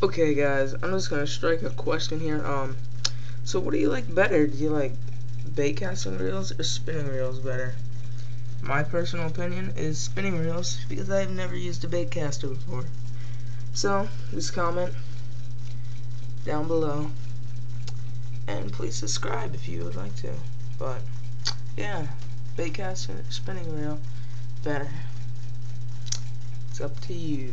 Okay guys, I'm just gonna strike a question here. Um so what do you like better? Do you like bait casting reels or spinning reels better? My personal opinion is spinning reels because I've never used a bait caster before. So just comment down below and please subscribe if you would like to. But yeah, bait casting spinning reel better. It's up to you.